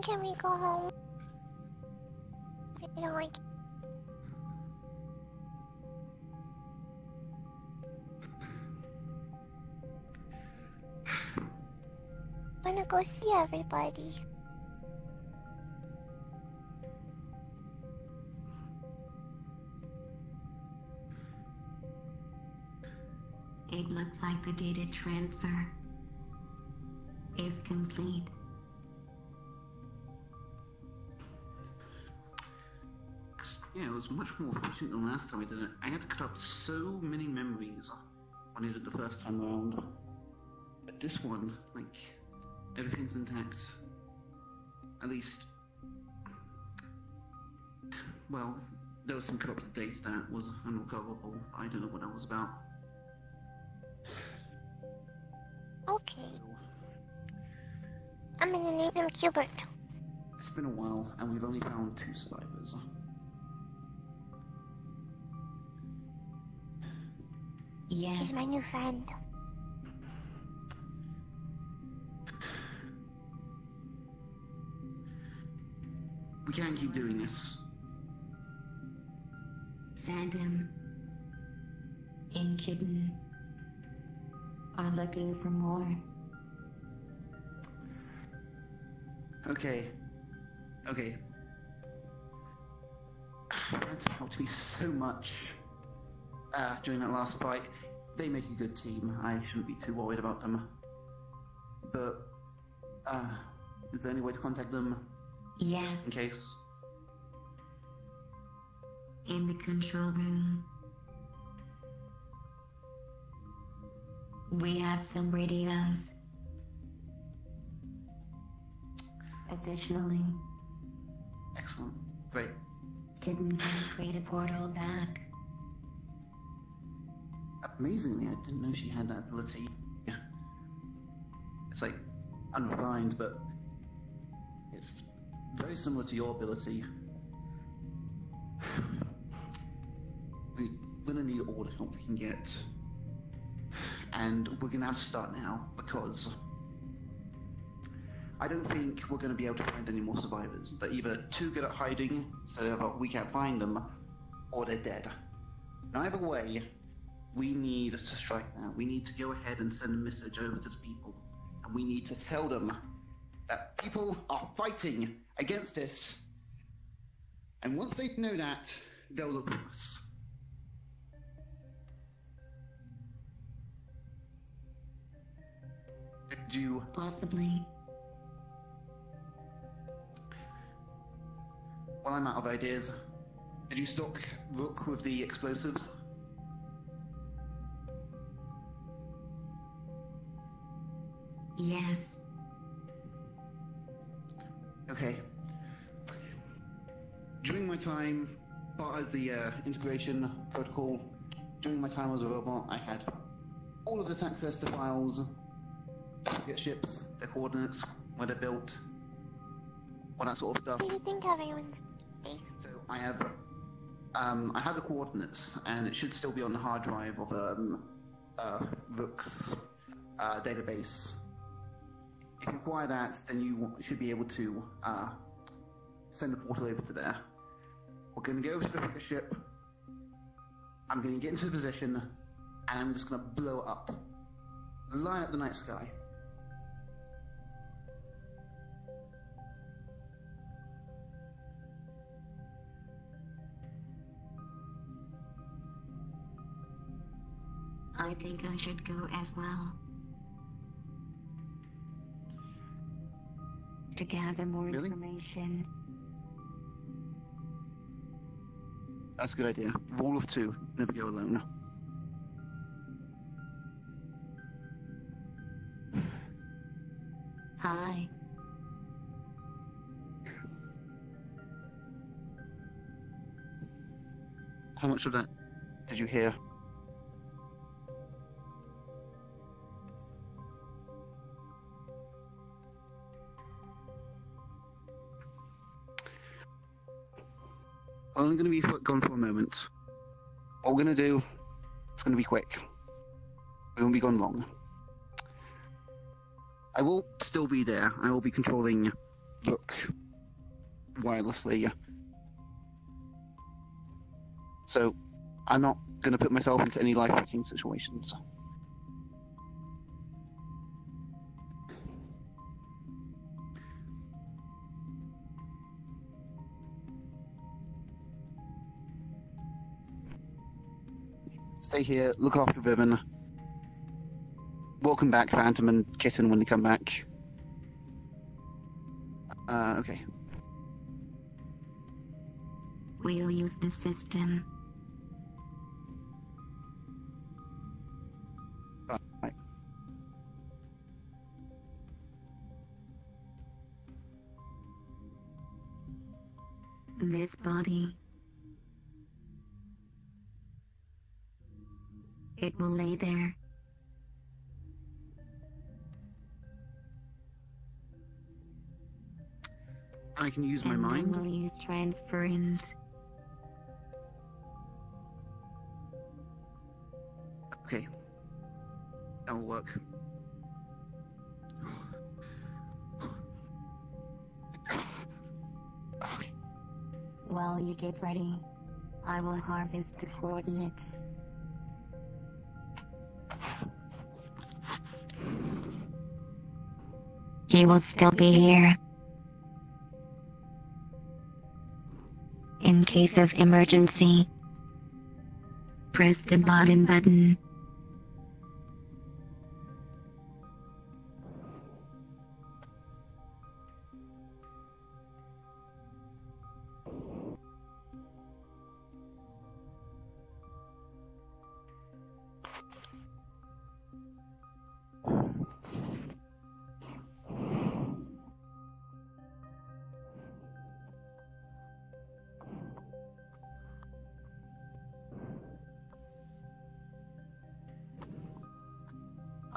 Can we go home? I don't like wanna go see everybody. It looks like the data transfer is complete. Yeah, it was much more efficient than the last time I did it. I had to cut up so many memories when I did it the first time around. But this one, like, everything's intact. At least, well, there was some corrupted data that was unrecoverable. I don't know what that was about. Okay. I'm gonna name him Gilbert. It's been a while, and we've only found two survivors. Yes, He's my new friend. We can't keep doing this. Phantom and Kitten are looking for more. Okay. Okay. That helped me so much uh, during that last fight. They make a good team. I shouldn't be too worried about them. But, uh, is there any way to contact them Yes, in case? in the control room. We have some radios. Additionally, Excellent. Great. Can create a portal back. Amazingly, I didn't know she had that ability. Yeah. It's like unrefined, but it's very similar to your ability. We- We're gonna need all the help we can get. And we're gonna have to start now because I don't think we're gonna be able to find any more survivors. They're either too good at hiding, so we can't find them, or they're dead. Now, either way, we need to strike now. We need to go ahead and send a message over to the people. And we need to tell them that people are fighting against this. And once they know that, they'll look for us. Did you Possibly. Well, I'm out of ideas. Did you stock Rook with the explosives? Yes, Okay. During my time, part as the uh, integration protocol, during my time as a robot, I had all of this access to files, target ships, their coordinates, where they're built, all that sort of stuff. Do you think everyone's safe? So I have, um, I have the coordinates, and it should still be on the hard drive of um, uh, Rook's uh, database. If you acquire that, then you should be able to uh, send a portal over to there. We're going to go over to the ship. I'm going to get into the position, and I'm just going to blow it up, line up the night sky. I think I should go as well. To gather more Really? information. That's a good idea. Rule of two: never go alone. Hi. How much of that did you hear? I'm going to be gone for a moment. What we're going to do, it's going to be quick. We won't be gone long. I will still be there. I will be controlling Rook wirelessly. So, I'm not going to put myself into any life threatening situations. Stay here, look after Vivian. Welcome back, Phantom and Kitten, when they come back. Uh, okay. We'll use the system. Right. This body. It will lay there. I can use my and then mind. we'll use transference. Okay. That will work. While you get ready, I will harvest the coordinates. He will still be here. In case of emergency, press the bottom button.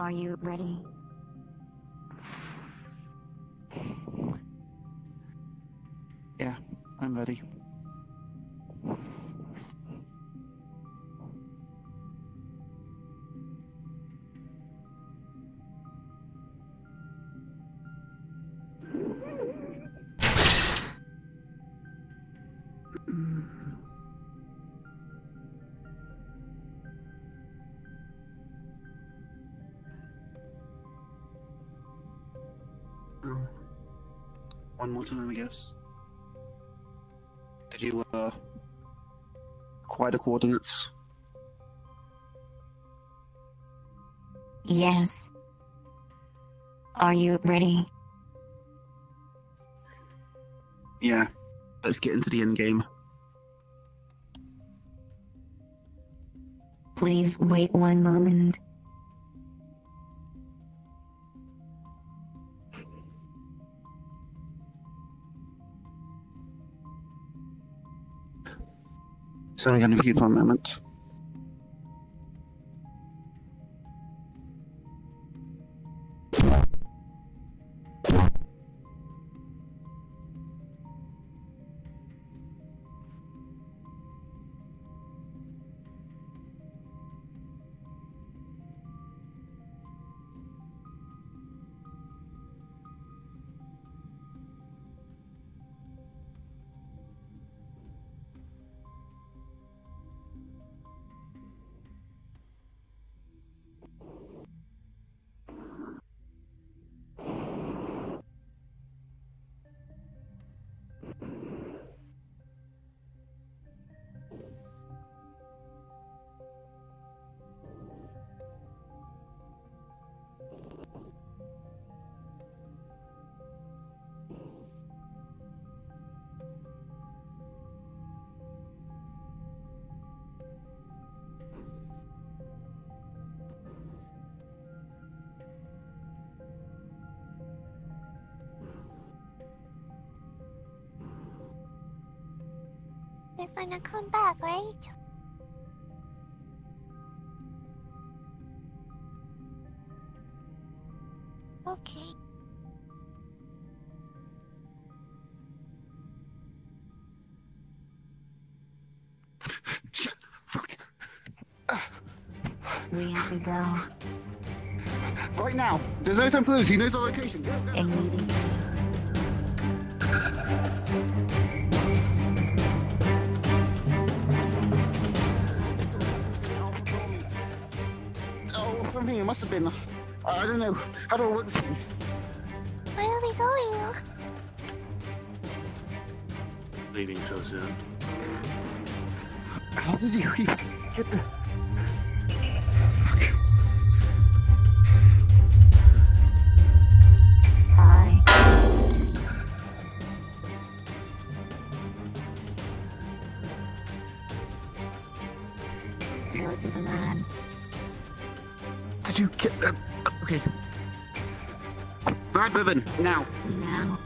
Are you ready? Yeah, I'm ready. One more time, I guess. Did you, uh, acquire the coordinates? Yes. Are you ready? Yeah. Let's get into the end game. Please wait one moment. So to for a moment. gonna come back, right? Okay. We have to go Right now. There's no time to lose. He knows our location. Go, go. Must have been. Uh, I don't know. How do I work this thing? Where are we going? leaving so soon. How did you even get the? Brad Ribbon now. Now,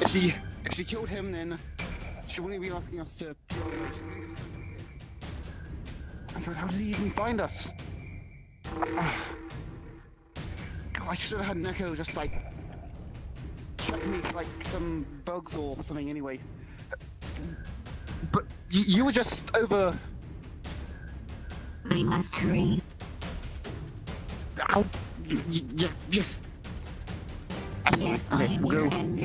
If she if she killed him, then she wouldn't be asking us to. My God, how did he even find us? God, I should have had Neko just like check me for like some bugs or something. Anyway, but you, you were just over. we must hurry. Ow. Yeah, yes. Yes, Okay, we'll go. and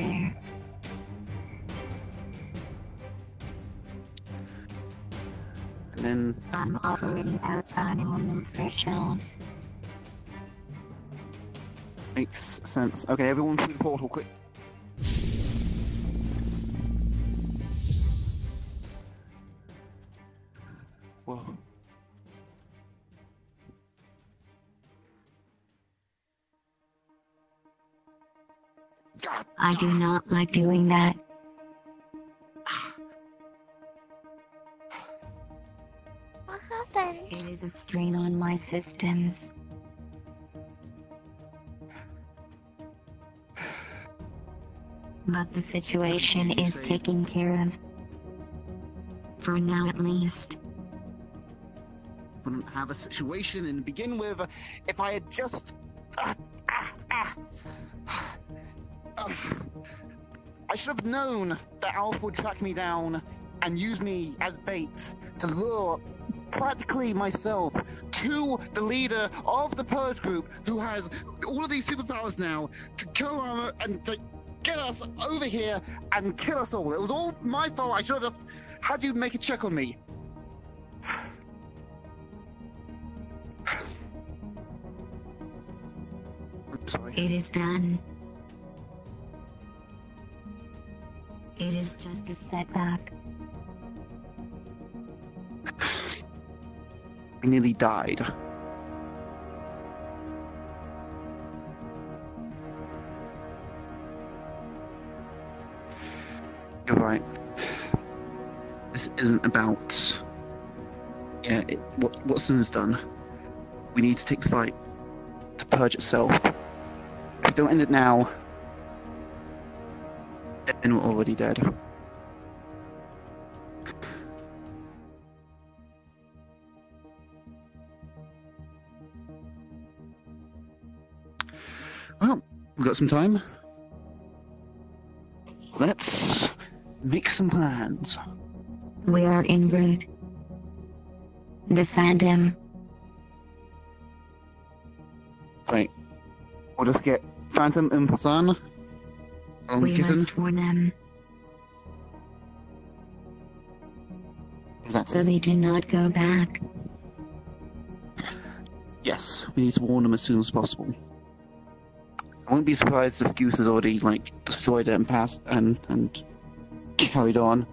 then I'm operating outside on the threshold. makes sense. Okay, everyone through the portal, quick. I do not like doing that. What happened? It is a strain on my systems. But the situation is Safe. taken care of. For now, at least. wouldn't have a situation and begin with uh, if I had just. Ah, ah, ah. I should have known that Alf would track me down and use me as bait to lure practically myself to the leader of the Purge group who has all of these superpowers now to go around and to get us over here and kill us all. It was all my fault. I should have just had you make a check on me. I'm sorry. It is done. It is just a setback. I nearly died. You're right. This isn't about. Yeah, it, what Watson has done. We need to take the fight to purge itself. If we don't end it now, then we're already dead. Well, we've got some time. Let's make some plans. We are en route. The Phantom. Right. We'll just get Phantom and Fasan. On We must warn them Exactly. so they do not go back. Yes, we need to warn them as soon as possible. I wouldn't be surprised if Goose has already like destroyed it and passed and and carried on.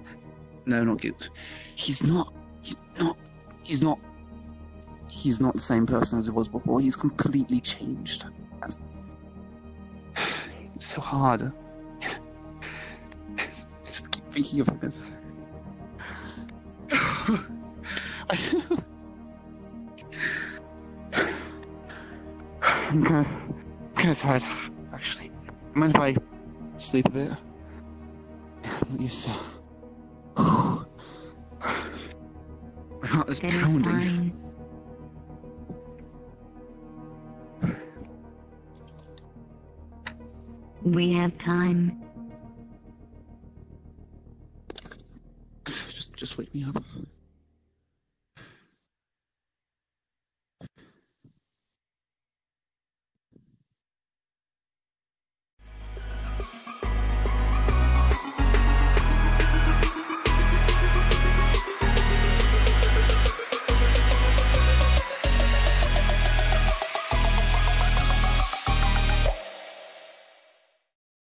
No, not Goose. He's not. He's not. He's not. He's not the same person as he was before. He's completely changed. That's, it's so hard. I just keep thinking about this. I'm kind of, kind of tired, actually. Mind if I sleep a bit? I'm not used to. heart is That is pounding. fine. We have time. Just wake me up.